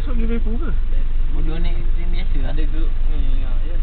Esok pergi Vapor ke? Mau naik train biasa Ada duduk ni ya, ya.